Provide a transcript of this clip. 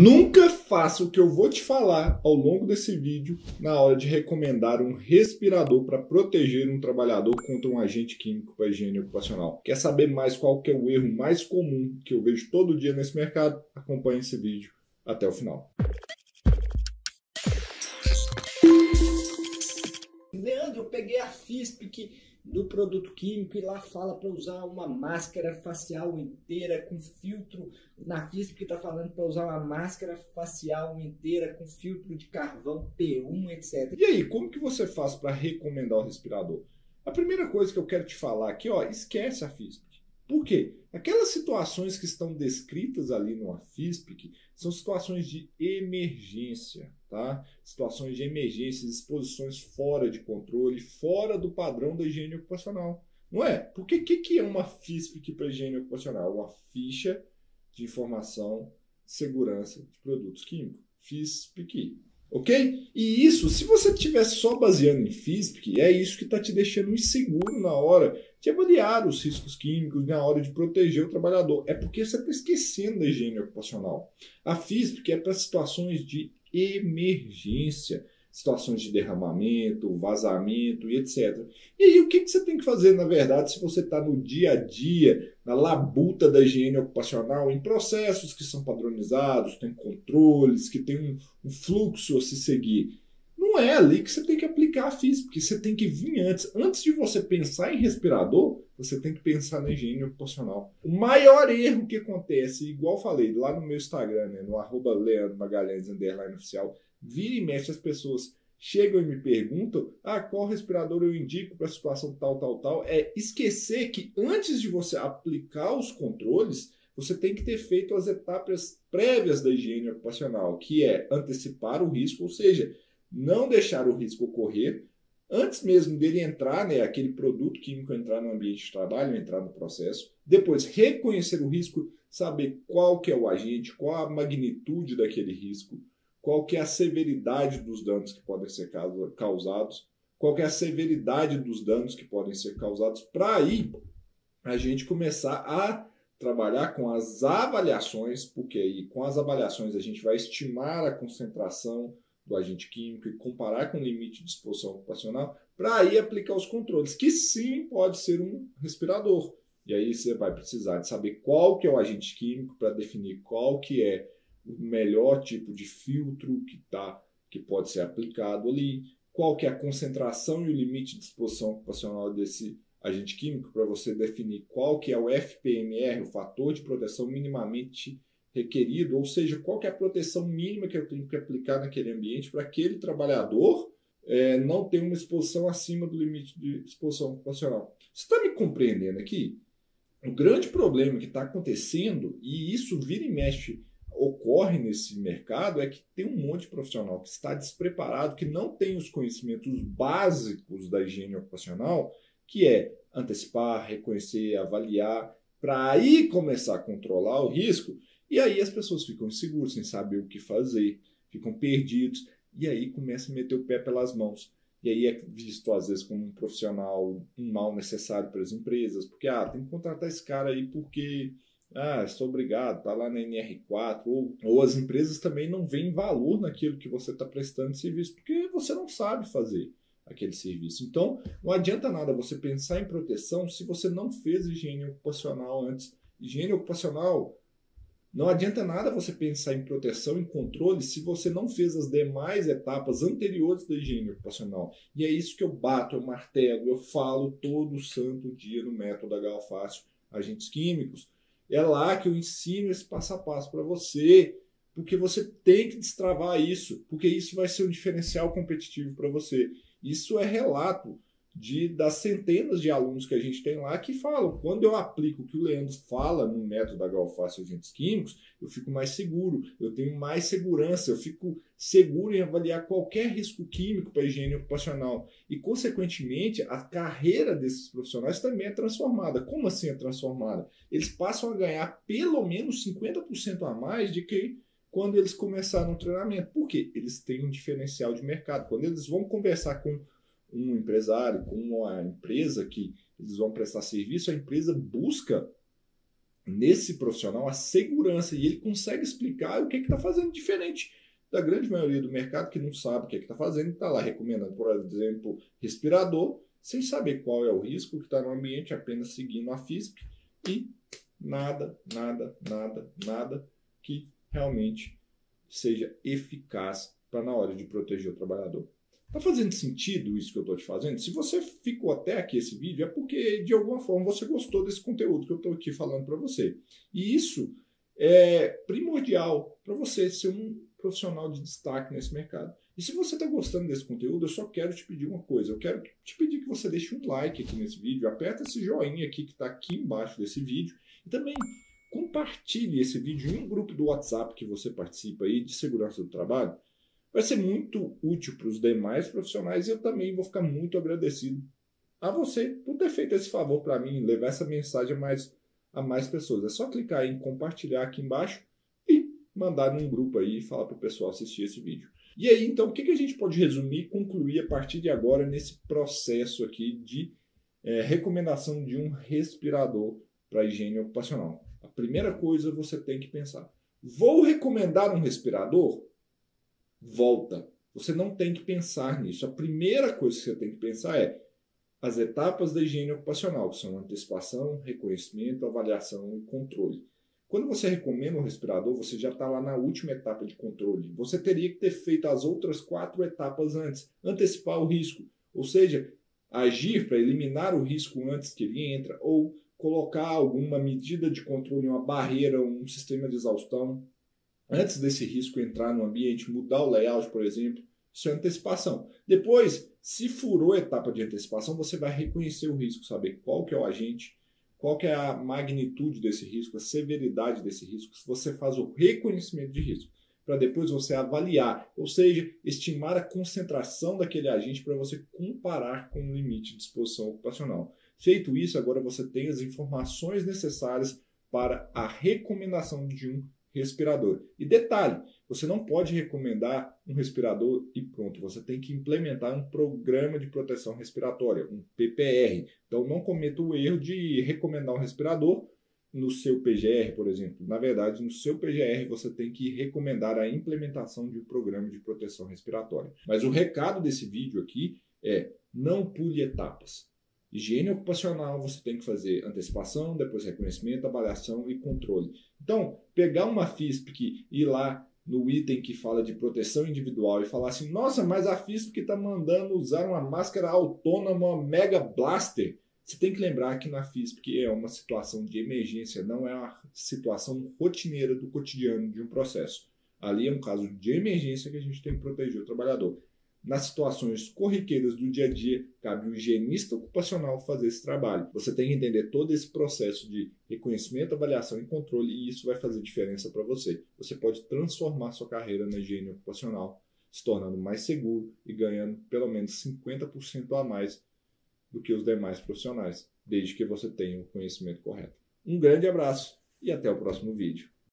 Nunca faça o que eu vou te falar ao longo desse vídeo na hora de recomendar um respirador para proteger um trabalhador contra um agente químico para higiene ocupacional. Quer saber mais qual que é o erro mais comum que eu vejo todo dia nesse mercado? Acompanhe esse vídeo até o final. Leandro, eu peguei a FISP que do produto químico e lá fala para usar uma máscara facial inteira com filtro. Na que está falando para usar uma máscara facial inteira com filtro de carvão P1, etc. E aí, como que você faz para recomendar o respirador? A primeira coisa que eu quero te falar aqui, ó, esquece a FISP. Por quê? Aquelas situações que estão descritas ali no AFISPIC são situações de emergência, tá? Situações de emergência, exposições fora de controle, fora do padrão da higiene ocupacional. Não é? Porque o que, que é uma FISPIC para higiene ocupacional? Uma ficha de informação de segurança de produtos químicos. FISPIC. Ok? E isso, se você estiver só baseando em FISPIC, é isso que está te deixando inseguro na hora de avaliar os riscos químicos, na hora de proteger o trabalhador. É porque você está esquecendo da higiene ocupacional. A FISPIC é para situações de emergência situações de derramamento, vazamento e etc. E aí, o que, você tem que fazer, na verdade, se você está no dia a dia, na labuta da higiene ocupacional, em processos que são padronizados, tem controles, que tem um fluxo a se seguir? É ali que você tem que aplicar a FIS, porque você tem que vir antes. Antes de você pensar em respirador, você tem que pensar na higiene ocupacional. O maior erro que acontece, igual falei lá no meu Instagram, né, no arroba Leandro Magalhães, underline oficial, vira e mexe as pessoas chegam e me perguntam ah, qual respirador eu indico para a situação tal, tal, tal. É esquecer que antes de você aplicar os controles, você tem que ter feito as etapas prévias da higiene ocupacional, que é antecipar o risco, ou seja, não deixar o risco ocorrer antes mesmo dele entrar, né, aquele produto químico entrar no ambiente de trabalho, entrar no processo, depois reconhecer o risco, saber qual que é o agente, qual a magnitude daquele risco, qual que é a severidade dos danos que podem ser causados, qual que é a severidade dos danos que podem ser causados, para aí a gente começar a trabalhar com as avaliações, porque aí com as avaliações a gente vai estimar a concentração do agente químico e comparar com o limite de exposição ocupacional, para aí aplicar os controles, que sim pode ser um respirador. E aí você vai precisar de saber qual que é o agente químico para definir qual que é o melhor tipo de filtro que, tá, que pode ser aplicado ali, qual que é a concentração e o limite de exposição ocupacional desse agente químico para você definir qual que é o FPMR, o fator de proteção minimamente requerido, ou seja, qual é a proteção mínima que eu tenho que aplicar naquele ambiente para aquele trabalhador é, não ter uma exposição acima do limite de exposição ocupacional. Você está me compreendendo aqui? O grande problema que está acontecendo, e isso vira e mexe ocorre nesse mercado é que tem um monte de profissional que está despreparado, que não tem os conhecimentos básicos da higiene ocupacional, que é antecipar, reconhecer, avaliar, para aí começar a controlar o risco. E aí as pessoas ficam inseguras, sem saber o que fazer, ficam perdidos, e aí começa a meter o pé pelas mãos. E aí é visto, às vezes, como um profissional, um mal necessário para as empresas, porque, ah, tem que contratar esse cara aí porque ah, estou obrigado, está lá na NR4, ou, ou as empresas também não veem valor naquilo que você está prestando serviço, porque você não sabe fazer aquele serviço. Então, não adianta nada você pensar em proteção se você não fez higiene ocupacional antes. Higiene ocupacional, não adianta nada você pensar em proteção, em controle, se você não fez as demais etapas anteriores da higiene ocupacional. E é isso que eu bato, eu martelo, eu falo todo santo dia no método H Fácil Agentes Químicos, é lá que eu ensino esse passo a passo para você, porque você tem que destravar isso, porque isso vai ser um diferencial competitivo para você. Isso é relato de, das centenas de alunos que a gente tem lá que falam, quando eu aplico o que o Leandro fala no método da Galface Agentes Químicos, eu fico mais seguro, eu tenho mais segurança, eu fico seguro em avaliar qualquer risco químico para a higiene ocupacional. E, consequentemente, a carreira desses profissionais também é transformada. Como assim é transformada? Eles passam a ganhar pelo menos 50% a mais de que quando eles começaram o treinamento. Por quê? Eles têm um diferencial de mercado. Quando eles vão conversar com um empresário, com uma empresa que eles vão prestar serviço, a empresa busca nesse profissional a segurança e ele consegue explicar o que está fazendo diferente da grande maioria do mercado que não sabe o que está fazendo, está lá recomendando, por exemplo, respirador, sem saber qual é o risco que está no ambiente, apenas seguindo a FISP e nada, nada, nada, nada que realmente seja eficaz para na hora de proteger o trabalhador. Está fazendo sentido isso que eu estou te fazendo? Se você ficou até aqui esse vídeo, é porque de alguma forma você gostou desse conteúdo que eu estou aqui falando para você. E isso é primordial para você ser um profissional de destaque nesse mercado. E se você está gostando desse conteúdo, eu só quero te pedir uma coisa. Eu quero te pedir que você deixe um like aqui nesse vídeo, aperta esse joinha aqui que está aqui embaixo desse vídeo e também compartilhe esse vídeo em um grupo do WhatsApp que você participa aí de segurança do trabalho vai ser muito útil para os demais profissionais e eu também vou ficar muito agradecido a você por ter feito esse favor para mim, levar essa mensagem a mais, a mais pessoas. É só clicar em compartilhar aqui embaixo e mandar num grupo aí e falar para o pessoal assistir esse vídeo. E aí, então, o que, que a gente pode resumir concluir a partir de agora nesse processo aqui de é, recomendação de um respirador para higiene ocupacional? A primeira coisa você tem que pensar: vou recomendar um respirador? volta. Você não tem que pensar nisso. A primeira coisa que você tem que pensar é as etapas da higiene ocupacional, que são antecipação, reconhecimento, avaliação e controle. Quando você recomenda um respirador, você já está lá na última etapa de controle. Você teria que ter feito as outras quatro etapas antes, antecipar o risco, ou seja, agir para eliminar o risco antes que ele entra, ou colocar alguma medida de controle, uma barreira, um sistema de exaustão, antes desse risco entrar no ambiente, mudar o layout, por exemplo, isso é antecipação. Depois, se furou a etapa de antecipação, você vai reconhecer o risco, saber qual que é o agente, qual que é a magnitude desse risco, a severidade desse risco, se você faz o reconhecimento de risco, para depois você avaliar, ou seja, estimar a concentração daquele agente para você comparar com o limite de exposição ocupacional. Feito isso, agora você tem as informações necessárias para a recomendação de um respirador. E detalhe, você não pode recomendar um respirador e pronto, você tem que implementar um programa de proteção respiratória, um PPR. Então não cometa o erro de recomendar um respirador no seu PGR, por exemplo. Na verdade, no seu PGR você tem que recomendar a implementação de um programa de proteção respiratória. Mas o recado desse vídeo aqui é: não pule etapas. Higiene ocupacional, você tem que fazer antecipação, depois reconhecimento, avaliação e controle. Então, pegar uma FISP e ir lá no item que fala de proteção individual e falar assim: nossa, mas a FISP está mandando usar uma máscara autônoma Mega Blaster. Você tem que lembrar que na FISP é uma situação de emergência, não é uma situação rotineira do cotidiano de um processo. Ali é um caso de emergência que a gente tem que proteger o trabalhador. Nas situações corriqueiras do dia a dia, cabe o higienista ocupacional fazer esse trabalho. Você tem que entender todo esse processo de reconhecimento, avaliação e controle, e isso vai fazer diferença para você. Você pode transformar sua carreira na higiene ocupacional, se tornando mais seguro e ganhando pelo menos 50% a mais do que os demais profissionais, desde que você tenha o conhecimento correto. Um grande abraço e até o próximo vídeo.